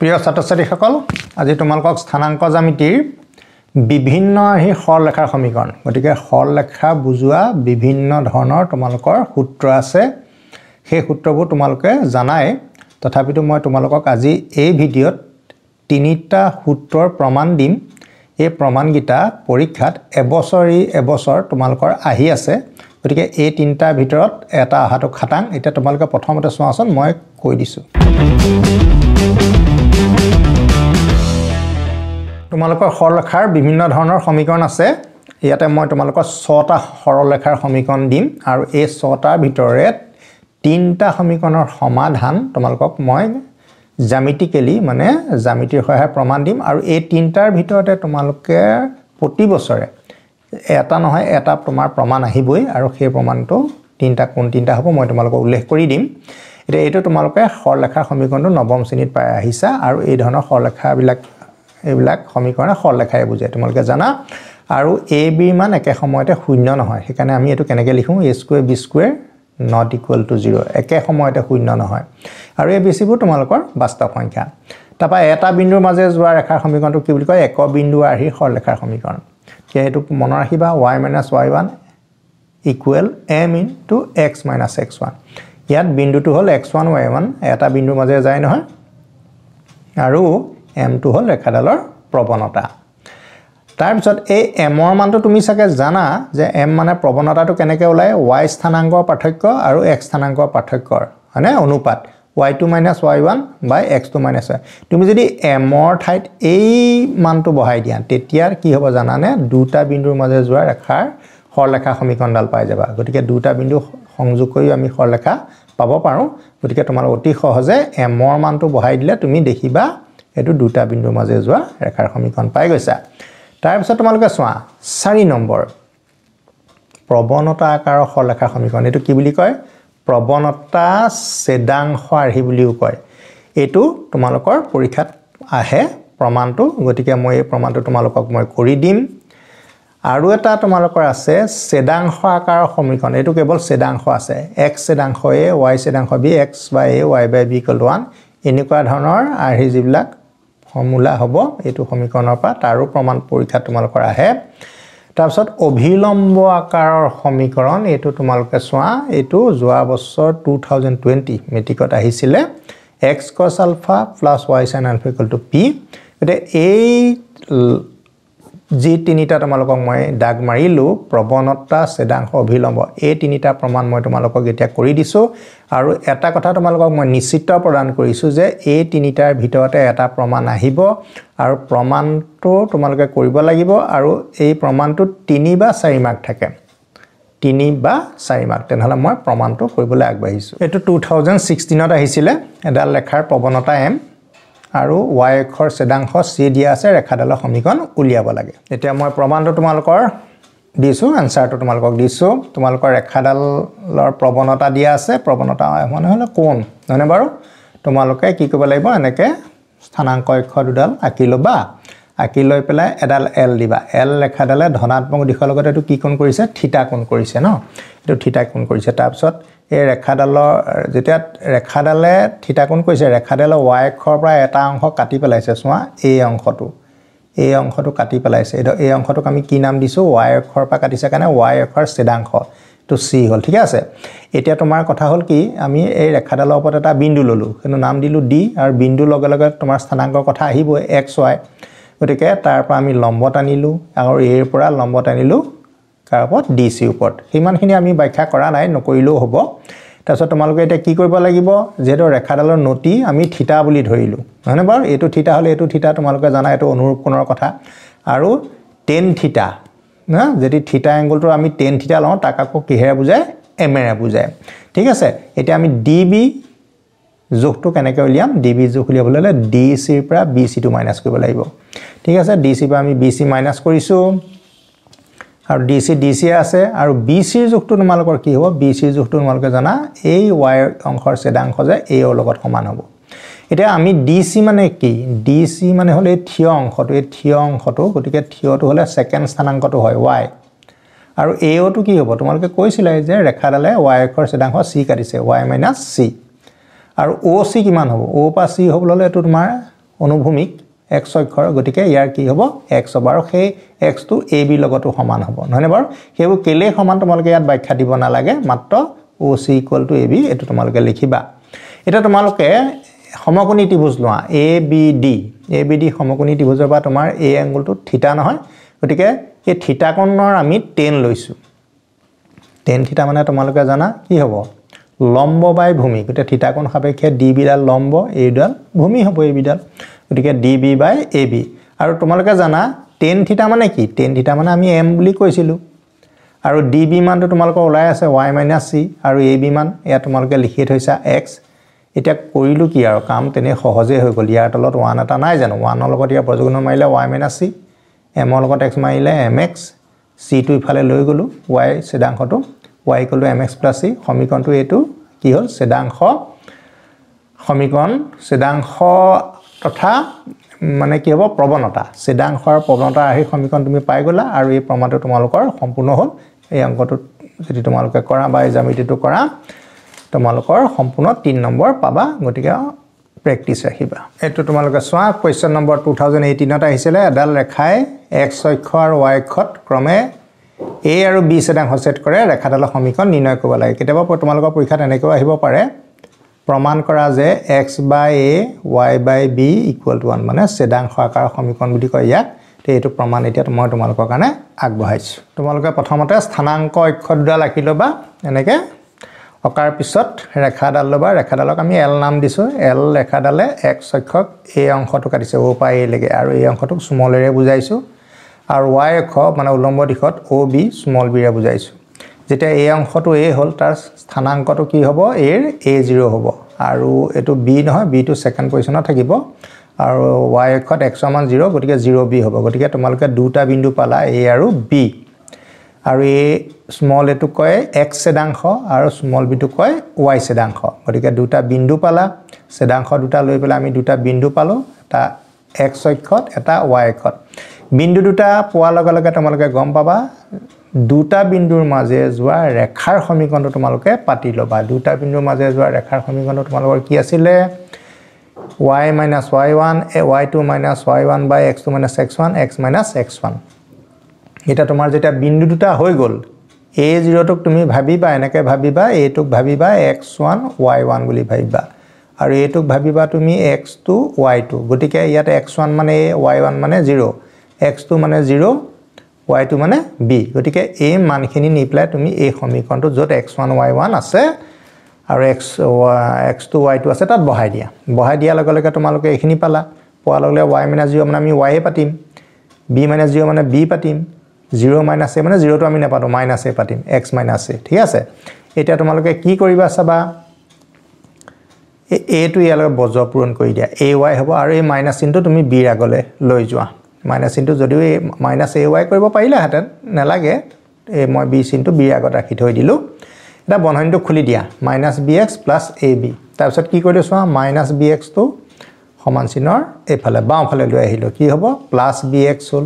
প্ৰিয় ছাত্ৰ ছাত্ৰীসকল আজি তোমালোকক স্থানাংক জ্যামিতিৰ বিভিন্ন আৰ্হি সৰলৰেখাৰ সমীকৰণ গতিকে সৰলৰেখা বুজোৱা বিভিন্ন ধৰণৰ তোমালোকৰ সূত্ৰ আছে। সেই সূত্ৰবোৰ তোমালোকে জানাই। তথাপিতো মই তোমালোকক আজি এই ভিডিঅ'ত তিনিটা সূত্ৰৰ প্ৰমাণ দিম। এই প্ৰমাণকেইটা পৰীক্ষাত এবছৰি এবছৰ তোমালোকৰ আহি আছে। গতিকে এই তিনিটাৰ ভিতৰত এটা অহাটো খাটাং। এতিয়া তোমালোকে প্ৰথমতে চোৱাচোন মই কৈ দিছোঁ। তোমালোকৰ সৰলৰেখাৰ বিভিন্ন ধৰণৰ সমীকৰণ আছে। ইয়াতে মই তোমালোকৰ ছটা সৰলৰেখাৰ সমীকৰণ দিম আৰু এই ছটাৰ ভিতৰে তিনিটা সমীকৰণৰ সমাধান তোমালোকক মই জ্যামিতিকেলি মানে জ্যামিতিৰ সহায়ত প্ৰমাণ দিম আৰু এই তিনিটাৰ ভিতৰতে তোমালোকে প্ৰতি বছৰে এটা নহয় এটা তোমাৰ প্ৰমাণ আহিবই আৰু সেই প্ৰমাণটো তিনিটা কোন তিনিটা হ'ব মই তোমালোকক উল্লেখ কৰি দিম। এতিয়া এইটো তোমালোকে সৰলৰেখাৰ সমীকৰণটো নৱম শ্ৰেণীত পাই আহিছা আৰু এই ধৰণৰ সৰলৰেখাবিলাক এইবিলাক সমীকৰণে সৰলৰেখাই বুজায় তোমালোকে জানা। আৰু এ বিৰ মান একে সময়তে শূন্য নহয় সেইকাৰণে আমি এইটো কেনেকৈ লিখোঁ A square B square not equal to zero' একে সময়তে শূন্য নহয়। আৰু এই বেছিবোৰ তোমালোকৰ বাস্তৱ সংখ্যা। তাৰপৰা এটা বিন্দুৰ মাজে যোৱা ৰেখাৰ সমীকৰণটো কি বুলি কয় এক বিন্দু আৰ্হিৰ সৰলৰেখাৰ সমীকৰণ। এতিয়া এইটো মনত ৰাখিবা Y minus Y one equal M into X minus X one ইয়াত বিন্দুটো হ'ল এক্স ওৱান ৱাই ওৱান এটা বিন্দুৰ মাজেৰে যায় নহয় আৰু এমটো হ'ল ৰেখাডালৰ প্ৰৱণতা। তাৰপিছত এই এমৰ মানটো তুমি চাগে জানা যে এম মানে প্ৰৱণতাটো কেনেকৈ ওলায়? ৱাই স্থানাংকৰ পাৰ্থক্য আৰু এক্স স্থানাংকৰ পাৰ্থক্যৰ হয়নে? অনুপাত। Y two minus Y one by X two minus Y. তুমি যদি এমৰ ঠাইত এই মানটো বহাই দিয়া তেতিয়া কি হ'ব জানানে? দুটা বিন্দুৰ মাজে যোৱা ৰেখাৰ সৰলৰেখা সমীকৰণডাল পাই যাবা। গতিকে দুটা বিন্দু সংযোগ কৰি আমি সৰলৰেখা পাব পাৰোঁ। গতিকে তোমালোক অতি সহজে এমৰ মানটো বহাই দিলে তুমি দেখিবা এইটো দুটা বিন্দুৰ মাজে যোৱা ৰেখাৰ সমীকৰণ পাই গৈছা। তাৰপিছত তোমালোকে চোৱা চাৰি নম্বৰ। প্ৰৱণতা আকাৰৰ সৰলৰেখাৰ সমীকৰণ এইটো কি বুলি কয়? প্ৰৱণতা ছেদাংশ আৰ্হি বুলিও কয়। এইটো তোমালোকৰ পৰীক্ষাত আহে প্ৰমাণটো গতিকে মই এই প্ৰমাণটো তোমালোকক মই কৰি দিম। আৰু এটা তোমালোকৰ আছে ছেদাংশ আকাৰৰ সমীকৰণ। এইটো কেৱল ছেদাংশ আছে। এক্স ছেদাংশ A Y ছেদাংশ B X by A Y by B equal one এনেকুৱা ধৰণৰ আৰ্হি যিবিলাক ফৰ্মুলা হ'ব এইটো সমীকৰণৰ পৰা তাৰো প্ৰমাণ পৰীক্ষাত তোমালোকৰ আহে। তাৰপিছত অভিলম্ব আকাৰৰ সমীকৰণ এইটো তোমালোকে চোৱা এইটো যোৱা বছৰ টু থাউজেণ্ড টুৱেণ্টি মেট্ৰিকত আহিছিলে। X cos alpha plus Y sin alpha equal to P গতিকে এই যি তিনিটা তোমালোকক মই দাগ মাৰিলোঁ প্ৰৱণতা ছেদাংশ অভিলম্ব এই তিনিটা প্ৰমাণ মই তোমালোকক এতিয়া কৰি দিছোঁ। আৰু এটা কথা তোমালোকক মই নিশ্চিত প্ৰদান কৰিছোঁ যে এই তিনিটাৰ ভিতৰতে এটা প্ৰমাণ আহিব আৰু প্ৰমাণটো তোমালোকে কৰিব লাগিব আৰু এই প্ৰমাণটোত তিনি বা চাৰি মাৰ্ক থাকে। তিনি বা চাৰি মাৰ্ক তেনেহ'লে মই প্ৰমাণটো কৰিবলৈ আগবাঢ়িছোঁ। এইটো টু থাউজেণ্ড ছিক্সটিনত আহিছিলে এডাল ৰেখাৰ প্ৰৱণতা এম আৰু ৱাই অক্ষৰ ছেদাংশ চি দিয়া আছে ৰেখাডালৰ সমীকৰণ উলিয়াব লাগে। এতিয়া মই প্ৰমাণটো তোমালোকৰ দিছোঁ এনচাৰটো তোমালোকক দিছোঁ। তোমালোকৰ ৰেখাডালৰ প্ৰৱণতা দিয়া আছে প্ৰৱণতা মানে হ'লে কোন নহয়নে বাৰু? তোমালোকে কি কৰিব লাগিব এনেকৈ স্থানাংক অক্ষ দুডাল আঁকি ল'বা। আঁকি লৈ পেলাই এডাল এল দিবা। এল ৰেখাডালে ধনাত্মক দিশৰ লগত এইটো কি কোণ কৰিছে? থিতা কোণ কৰিছে ন? এইটো থিতা কোণ কৰিছে। তাৰপিছত এই ৰেখাডালৰ যেতিয়া ৰেখাডালে থিতাকোণ কৰিছে ৰেখাডালৰ ৱাই অক্ষৰ পৰা এটা অংশ কাটি পেলাইছে চোৱা এই অংশটো। এই অংশটো কাটি পেলাইছে। এই অংশটোক আমি কি নাম দিছোঁ? ৱাই অক্ষৰ পৰা কাটিছে কাৰণে ৱাই অক্ষৰ ছেদাংশ। এইটো চি হ'ল ঠিকে আছে? এতিয়া তোমাৰ কথা হ'ল কি আমি এই ৰেখাডালৰ ওপৰত এটা বিন্দু ল'লোঁ। কিন্তু নাম দিলোঁ ডি আৰু বিন্দুৰ লগে লগে তোমাৰ স্থানাংকৰ কথা আহিবই এক্স ৱাই গতিকে তাৰ পৰা আমি লম্ব টানিলোঁ আৰু এৰ পৰা লম্ব টানিলোঁ কাৰ ওপৰত ডি চিৰ ওপৰত। সিমানখিনি আমি ব্যাখ্যা কৰা নাই নকৰিলেও হ'ব। তাৰপিছত তোমালোকে এতিয়া কি কৰিব লাগিব? যিহেতু ৰেখাডালৰ নতি আমি থিতা বুলি ধৰিলোঁ। নহয়নে বাৰু? এইটো থিতা হ'লে এইটো থিতা তোমালোকে জানা এইটো অনুৰূপ কোণৰ কথা। আৰু টেন থিতা না যদি থিতা এংগলটো আমি টেন থিতা লওঁ তাক আকৌ কিহেৰে বুজায় এমেৰে বুজায় ঠিক আছে? এতিয়া আমি ডি বি জোখটো কেনেকৈ উলিয়াম? ডি বি জোখ উলিয়াবলৈ হ'লে ডি চিৰ পৰা বি চিটো মাইনাছ কৰিব লাগিব। ঠিক আছে? ডি চিৰ পৰা আমি বি চি মাইনাছ কৰিছোঁ। আৰু ডি চি ডি চি আছে আৰু বি চিৰ জোখটো তোমালোকৰ কি হ'ব? বি চিৰ জোখটো তোমালোকে জানা এই ৱাই অংশৰ ছেদাংশ যে এইৰ লগত সমান হ'ব। এতিয়া আমি ডি চি মানে কি? ডি চি মানে হ'ল এই থিয় অংশটো এই থিয় অংশটো গতিকে থিয়টো হ'লে ছেকেণ্ড স্থানাংকটো হয় ৱাই আৰু এওটো কি হ'ব? তোমালোকে কৈছিলাই যে ৰেখাডালে ৱাই অক্ষৰ ছেদাংশ চি কাটিছে ৱাই মাইনাছ চি আৰু অ' চি কিমান হ'ব? অ' পৰা চি হ'বলৈ হ'লে এইটো তোমাৰ অনুভূমিক এক্স অক্ষৰ গতিকে ইয়াৰ কি হ'ব? এক্স হ'ব আৰু সেই এক্সটো এ বিৰ লগতো সমান হ'ব। নহয়নে বাৰু? সেইবোৰ কেলেই সমান তোমালোকে ইয়াত ব্যাখ্যা দিব নালাগে মাত্ৰ O' C equal to A B এইটো তোমালোকে লিখিবা। এতিয়া তোমালোকে সমকোণী ত্ৰিভুজ লোৱা A B D. A B D সমকোণী ত্ৰিভুজৰ পৰা তোমাৰ এই এংগুলটো থিতা নহয় গতিকে এই থিতাকোণৰ আমি টেন লৈছোঁ। টেন থিতা মানে তোমালোকে জানা কি হ'ব? লম্ব বাই ভূমি। গতিকে থিতাকোণ সাপেক্ষে ডি বিডাল লম্ব এইডাল ভূমি হ'ব এই বিডাল গতিকে D B by A B আৰু তোমালোকে জানা টেন থিতা মানে কি? টেন থিতা মানে আমি এম বুলি কৈছিলোঁ। আৰু ডি বি মানটো তোমালোকৰ ওলাই আছে ৱাই মাইনাছ চি আৰু এ বি মান। ইয়াত তোমালোকে লিখি থৈছা এক্স এতিয়া কৰিলোঁ কি আৰু? কাম তেনেই সহজেই হৈ গ'ল। ইয়াৰ তলত ওৱান এটা নাই জানো? ওৱানৰ লগত ইয়াৰ প্ৰযোগন মাৰিলে ৱাই মাইনাছ চি এমৰ লগত এক্স মাৰিলে এম এক্স চিটো ইফালে লৈ গ'লোঁ Y চেদাংশটো। Y to M X plus C সমীকৰণটো এইটো কি হ'ল? চেদাংশ সমীকৰণ চেদাংশ তথা মানে কি হ'ব? প্ৰৱণতা। চেদাংশ আৰু প্ৰৱণতা আৰ্হি সমীকৰণ তুমি পাই গ'লা আৰু এই প্ৰমাণটো তোমালোকৰ সম্পূৰ্ণ হ'ল। এই অংকটোত যদি তোমালোকে কৰা বা এই জামিতিটো কৰা তোমালোকৰ সম্পূৰ্ণ তিনি নম্বৰ পাবা। গতিকে প্ৰেক্টিচ ৰাখিবা। এইটো তোমালোকে চোৱা। কুৱেশ্যন নম্বৰ টু থাউজেণ্ড এইটিনত আহিছিলে। এডাল ৰেখাই এক্স অক্ষ আৰু ৱাই অক্ষত ক্ৰমে এ আৰু বি চেদাংশ ছেট কৰে। ৰেখাডালৰ সমীকৰণ নিৰ্ণয় কৰিব লাগে। কেতিয়াবা তোমালোকৰ পৰীক্ষাত এনেকৈও আহিব পাৰে। প্ৰমাণ কৰা যে X by A Y by B equal to one মানে চেদাংশ আকাৰৰ সমীকৰণ বুলি কয় ইয়াক। তো এইটো প্ৰমাণ এতিয়া মই তোমালোকৰ কাৰণে আগবঢ়াইছোঁ। তোমালোকে প্ৰথমতে স্থানাংক অক্ষ দুডাল আঁকি ল'বা। এনেকৈ অঁকাৰ পিছত ৰেখাডাল ল'বা। ৰেখাডালক আমি এল নাম দিছোঁ। এল ৰেখাডালে এক্স অক্ষক এই অংশটো কাটিছে অ' পৰা এলৈকে আৰু এই অংশটোক স্মলেৰে বুজাইছোঁ। আৰু ৱাই অক্ষ মানে উলম্ব দিশত অ' বি স্মল বিৰে বুজাইছোঁ। যেতিয়া এই অংশটো এ হ'ল তাৰ স্থানাংকটো কি হ'ব? এৰ এ জিৰ' হ'ব। আৰু এইটো বি নহয় বিটো ছেকেণ্ড পজিশ্যনত থাকিব। আৰু ৱাই অক্ষত এক্সৰ মান জিৰ' গতিকে জিৰ' বি হ'ব। গতিকে তোমালোকে দুটা বিন্দু পালা এ আৰু বি। আৰু এই স্মল এইটোক কয় এক্স চেদাংশ আৰু স্মল বিটোক কয় ৱাই চেদাংশ গতিকে দুটা বিন্দু পালা চেদাংশ দুটা লৈ পেলাই আমি দুটা বিন্দু পালোঁ এটা এক্স অক্ষত এটা ৱাই অক্ষত। বিন্দু দুটা পোৱাৰ লগে লগে তোমালোকে গম পাবা দুটা বিন্দুৰ মাজে যোৱা ৰেখাৰ সমীকৰণটো তোমালোকে পাতি ল'বা। দুটা বিন্দুৰ মাজে যোৱা ৰেখাৰ সমীকৰণটো তোমালোকৰ কি আছিলে? Y minus Y one Y two minus Y one by X two minus X one X minus X one এতিয়া তোমাৰ যেতিয়া বিন্দু দুটা হৈ গ'ল এ জিৰ'টোক তুমি ভাবিবা এনেকৈ ভাবিবা এইটোক ভাবিবা এক্স ওৱান ৱাই ওৱান বুলি ভাবিবা। আৰু এইটোক ভাবিবা তুমি এক্স টু ৱাই টু গতিকে ইয়াত এক্স ওৱান মানে এ ৱাই ওৱান মানে জিৰ' এক্স টু মানে জিৰ' ৱাই টু মানে বি গতিকে এই মানখিনি নি পেলাই তুমি এই সমীকৰণটো য'ত এক্স ওৱান ৱাই ওৱান আছে আৰু X X two Y two আছে তাত বহাই দিয়া। বহাই দিয়াৰ লগে লগে তোমালোকে এইখিনি পালা। পোৱাৰ লগে লগে ৱাই মাইনাছ জিৰ' মানে আমি ৱাইয়ে পাতিম। বি মাইনাছ জিৰ' মানে বি পাতিম। জিৰ' মাইনাছ এ মানে জিৰ'টো আমি নাপাতোঁ মাইনাছ এ পাতিম এক্স মাইনাছ এ ঠিক আছে? এতিয়া তোমালোকে কি কৰিবা চাবা? এই এটো ইয়াৰ লগত বজ্ৰ পূৰণ কৰি দিয়া। এ ৱাই হ'ব আৰু এই মাইনাছ চিনটো তুমি বিৰ আগলৈ লৈ যোৱা। মাইনাছ চিনটো যদিও এই মাইনাছ এ ৱাই কৰিব পাৰিলাহেঁতেন নেলাগে। এই মই বি চিনটো বিৰ আগত ৰাখি থৈ দিলোঁ। এতিয়া বন্ধনীটো খুলি দিয়া। Minus B X plus A B তাৰপিছত কি কৰিলোঁ চোৱা মাইনাছ বি এক্সটো সমান চিনৰ এইফালে বাওঁফালে লৈ আহিলোঁ। কি হ'ব? প্লাছ বি এক্স হ'ল।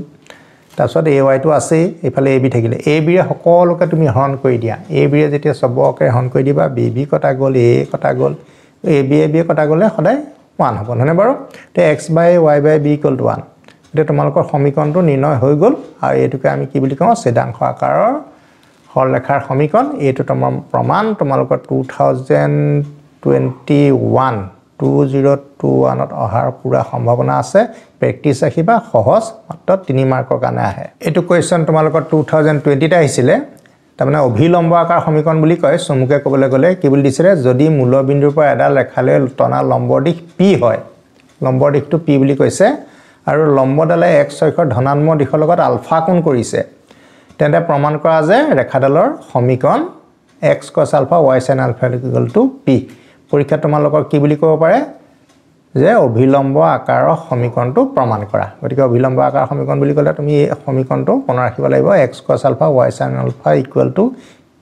তাৰপিছত এ ৱাইটো আছেই। এইফালে এ বি থাকিলে। এ বিৰে সকলোকে তুমি হৰণ কৰি দিয়া। এ বিৰে যেতিয়া চবকে হৰণ কৰি দিবা বি বি কটা গ'ল এ কটা গ'ল। এ বি এ বি কটা গ'লে সদায় ওৱান হ'ব। নহয়নে বাৰু? এতিয়া X by Y by B equal to one এতিয়া তোমালোকৰ সমীকৰণটো নিৰ্ণয় হৈ গ'ল আৰু এইটোকে আমি কি বুলি কওঁ চেদাংশ আকাৰৰ সৰলৰেখাৰ সমীকৰণ। এইটো তোমাৰ প্ৰমাণ তোমালোকৰ two thousand twenty one two zero' two ওৱানত অহাৰ পূৰা সম্ভাৱনা আছে। প্ৰেক্টিচ ৰাখিবা সহজ মাত্ৰ তিনি মাৰ্কৰ কাৰণে আহে। এইটো কুৱেশ্যন তোমালোকৰ টু থাউজেণ্ড টুৱেণ্টিতে আহিছিলে। তাৰমানে অভিলম্ব আকাৰ সমীকৰণ বুলি কয়। চমুকে ক'বলৈ গ'লে কি বুলি দিছিলে যদি মূলবিন্দুৰ পৰা এডাল ৰেখালৈ টনা লম্বৰ দিশ পি হয় লম্বৰ দিশটো পি বুলি কৈছে আৰু লম্বডালে এক্স অক্ষৰ ধনাত্মক দিশৰ লগত আলফা কোণ কৰিছে। তেন্তে প্ৰমাণ কৰা যে ৰেখাডালৰ সমীকৰণ X cos alpha Y sin alpha equal to P. পৰীক্ষাত তোমালোকৰ কি বুলি ক'ব পাৰে? যে অভিলম্ব আকাৰৰ সমীকৰণটো প্ৰমাণ কৰা। গতিকে অভিলম্ব আকাৰৰ সমীকৰণ বুলি ক'লে তুমি এই সমীকৰণটো মনত ৰাখিব লাগিব। X cos alpha Y sin alpha equal to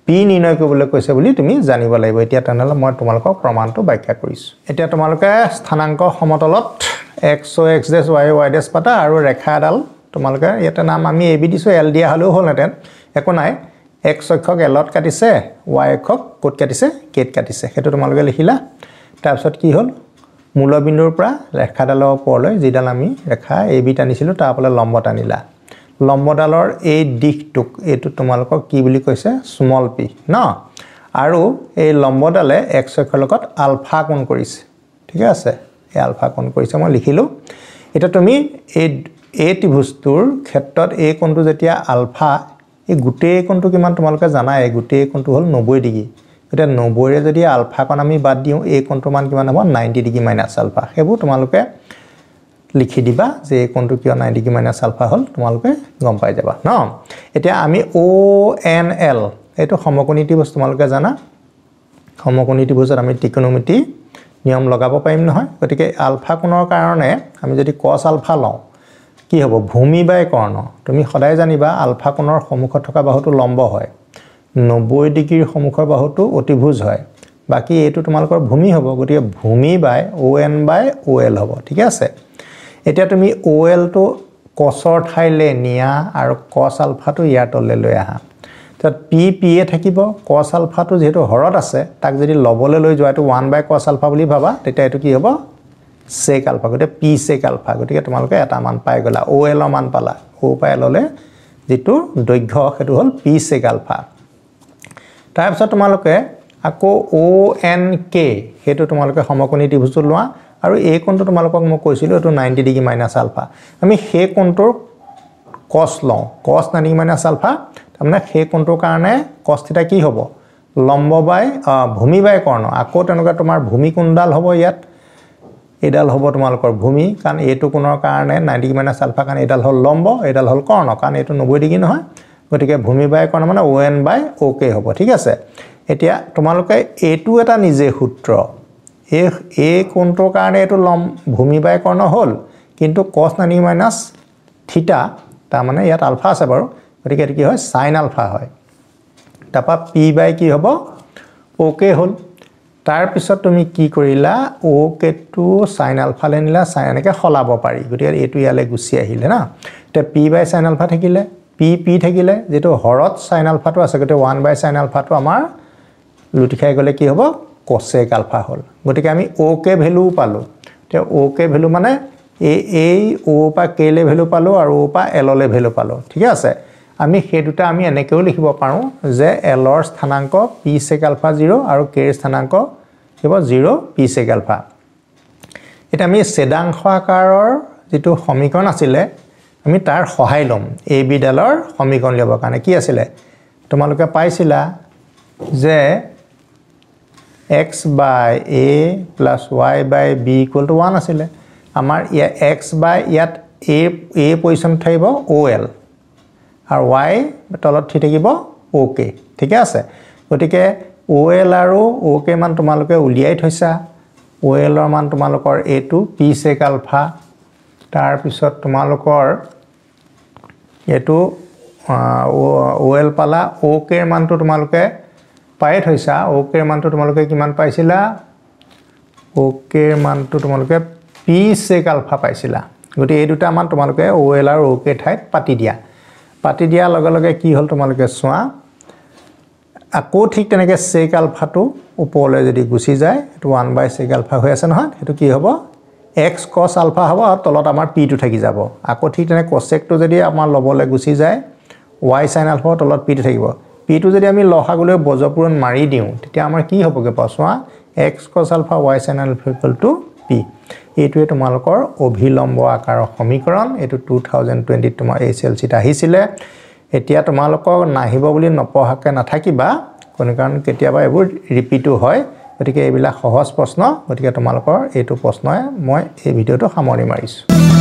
P নিৰ্ণয় কৰিবলৈ কৈছে বুলি তুমি জানিব লাগিব। এতিয়া তেনেহ'লে মই তোমালোকক প্ৰমাণটো ব্যাখ্যা কৰিছোঁ। এতিয়া তোমালোকে স্থানাংক সমতলত X X dash Y Y dash পাতা আৰু ৰেখা এডাল তোমালোকে ইয়াতে নাম আমি এ বি দিছোঁ এল দিয়া হ'লেও হ'লহেঁতেন। একো নাই। এক্স অক্ষক এলত কাটিছে ৱাই অক্ষক ক'ত কাটিছে কেত কাটিছে সেইটো তোমালোকে লিখিলা। তাৰপিছত কি হ'ল? মূলবিন্দুৰ পৰা ৰেখাডালৰ ওপৰলৈ যিডাল আমি ৰেখা এ বি টানিছিলোঁ তাৰ পৰা লম্ব টানিলা। লম্বডালৰ এই দিশটোক এইটো তোমালোকক কি বুলি কৈছে? স্মল পি ন? আৰু এই লম্বডালে এক্স অক্ষৰ লগত আলফা কোণ কৰিছে। ঠিকে আছে? এই আলফা কোণ কৰিছে। মই লিখিলোঁ এতিয়া তুমি এই এই ত্ৰিভুজটোৰ ক্ষেত্ৰত এই কোণটো যেতিয়া আলফা এই গোটেই কোণটো কিমান তোমালোকে জানাই গোটেই কোণটো হ'ল নব্বৈ ডিগ্ৰী। গতিকে নব্বৈৰে যদি আলফাকণ আমি বাদ দিওঁ এই কোণটোৰ মান কিমান হ'ব? Ninety degree minus alpha. সেইবোৰ তোমালোকে লিখি দিবা যে এই কোণটো কিয় নাইণ্টি ডিগ্ৰী মাইনাছ আলফা হ'ল তোমালোকে গম পাই যাবা। ন? এতিয়া আমি অ' এন এল এইটো সমকোণী ত্ৰিভুজ তোমালোকে জানা। সমকোণী ত্ৰিভুজত আমি ত্ৰিকোণমিতি নিয়ম লগাব পাৰিম নহয়। গতিকে আলফা কোণৰ কাৰণে আমি যদি কছ আলফা লওঁ কি হ'ব? ভূমি বাই কৰ্ণ। তুমি সদায় জানিবা আলফা কোণৰ সন্মুখত থকা বাহুটো লম্ব হয়। নব্বৈ ডিগ্ৰীৰ সন্মুখৰ বাহুটো অতিভুজ হয়। বাকী এইটো তোমালোকৰ ভূমি হ'ব। গতিকে ভূমি বাই অ' এন বাই অ' এল হ'ব। ঠিকে আছে? এতিয়া তুমি অ' এলটো কছৰ ঠাইলৈ নিয়া আৰু কছ আলফাটো ইয়াৰ তললৈ লৈ আহা। তাত পি পি এ থাকিব। কছ আলফাটো যিহেতু হৰত আছে তাক যদি ল'বলৈ লৈ যোৱা এইটো ওৱান বাই কছ আলফা বুলি ভাবা তেতিয়া এইটো কি হ'ব? চেক আলফা গতিকে পি চেক আলফা গতিকে তোমালোকে এটা মান পাই গ'লা। অ' এলৰ মান পালা। অ' পাই এললৈ যিটো দৈৰ্ঘ্য সেইটো হ'ল পি চেক আলফা। তাৰপিছত তোমালোকে আকৌ অ' এন কে সেইটো তোমালোকে সমকোণী ত্ৰিভুজটো লোৱা। আৰু এই কোণটো তোমালোকক মই কৈছিলোঁ এইটো নাইণ্টি ডিগ্ৰী মাইনাছ আলফা। আমি সেই কোণটোৰ কছ লওঁ। কছ নাইণ্টি ডিগ্ৰী মাইনাছ আলফা। তাৰমানে সেই কোণটোৰ কাৰণে কছ থিতা কি হ'ব? লম্ব বাই ভূমি বাই কৰ্ণ। আকৌ তেনেকুৱা তোমাৰ ভূমি কোণডাল হ'ব ইয়াত? এইডাল হ'ব তোমালোকৰ ভূমি কাৰণ এইটো কোণৰ কাৰণে নাইণ্টি ডিগ্ৰী মাইনাছ আলফা কাৰণ এইডাল হ'ল লম্ব এইডাল হ'ল কৰ্ণ কাৰণ এইটো নব্বৈ ডিগ্ৰী নহয়। গতিকে ভূমি বাই কৰ্ণ মানে অ' এন বাই অ' কে হ'ব ঠিক আছে? এতিয়া তোমালোকে এইটো এটা নিজে সূত্ৰ। এই এই কোণটোৰ কাৰণে এইটো লম ভূমি বাই কৰ্ণ হ'ল? কিন্তু কছ নাইণ্টি মাইনাছ থিতা তাৰমানে ইয়াত আলফা আছে বাৰু। গতিকে এইটো কি হয়? চাইন আলফা হয়। তাৰপৰা পি বাই কি হ'ব? অ' কে হ'ল। তাৰপিছত তুমি কি কৰিলা? অ' কেটো চাইন আলফালৈ নিলা চাইন এনেকৈ সলাব পাৰি। গতিকে এইটো ইয়ালৈ গুচি আহিলে না। এতিয়া পি বাই চাইন আলফা থাকিলে পি পি থাকিলে যিটো হৰত চাইন আলফাটো আছে গতিকে ওৱান বাই চাইন আলফাটো আমাৰ লুটি খাই গ'লে কি হ'ব? কচেক আলফা হ'ল। গতিকে আমি অ' কে ভেলুও পালোঁ। এতিয়া অ' কে ভেলু মানে এই এই অ' পৰা কেলৈ ভেলু পালোঁ আৰু অ' পৰা এললৈ ভেলু পালোঁ। ঠিকে আছে? আমি সেই দুটা আমি এনেকৈও লিখিব পাৰোঁ যে এলৰ স্থানাংক পি চেক আলফা জিৰ' আৰু কেৰ স্থানাংক হ'ব? জিৰ' পি চেক আলফা এতিয়া আমি চেদাংশ আকাৰৰ যিটো সমীকৰণ আছিলে আমি তাৰ সহায় ল'ম। এ বিডালৰ সমীকৰণ উলিয়াবৰ কাৰণে। কি আছিলে? তোমালোকে পাইছিলা যে X by A plus Y by B equal to one আছিলে। আমাৰ ইয়াত এক্স বাই ইয়াত এ এ পজিশ্যনত থাকিব অ' এল আৰু ৱাই তলত থি থাকিব অ' কে ঠিকে আছে? গতিকে অ' এল আৰু অ' কে মান তোমালোকে উলিয়াই থৈছা। অ' এলৰ মান তোমালোকৰ এইটো পি চেক আলফা তাৰপিছত তোমালোকৰ এইটো অ' এল পালা। অ' কেৰ মানটো তোমালোকে পায়ে থৈছা। অ' কেৰ মানটো তোমালোকে কিমান পাইছিলা? অ' কেৰ মানটো তোমালোকে পি চেক আলফা পাইছিলা। গতিকে এই দুটা মান তোমালোকে অ' এল আৰু অ' কে ঠাইত পাতি দিয়া। পাতি দিয়াৰ লগে লগে কি হ'ল তোমালোকে চোৱা? আকৌ ঠিক তেনেকৈ চেক আলফাটো ওপৰলৈ যদি গুচি যায় এইটো ওৱান বাই চেক আলফা হৈ আছে নহয় সেইটো কি হ'ব? এক্স কছ আলফা হ'ব আৰু তলত আমাৰ পিটো থাকি যাব। আকৌ ঠিক তেনে কচেকটো যদি আমাৰ ল'বলৈ গুচি যায় ৱাই চাইন আলফা তলত পিটো থাকিব। পিটো যদি আমি লহাগুলৈ বজপূৰণ মাৰি দিওঁ তেতিয়া আমাৰ কি হ'বগৈ পাওঁ চোৱা? X cos alpha Y sin alpha equal to P এইটোৱে তোমালোকৰ অভিলম্ব আকাৰৰ সমীকৰণ। এইটো টু থাউজেণ্ড টুৱেণ্টিত তোমাৰ এইচ এল চিত আহিছিলে। এতিয়া তোমালোকক নাহিব বুলি নপঢ়াকৈ নাথাকিবা। কোনো কাৰণ কেতিয়াবা এইবোৰ ৰিপিটো হয়। গতিকে এইবিলাক সহজ প্ৰশ্ন। গতিকে তোমালোকৰ এইটো প্ৰশ্নই মই এই ভিডিঅ'টো সামৰণি মাৰিছোঁ।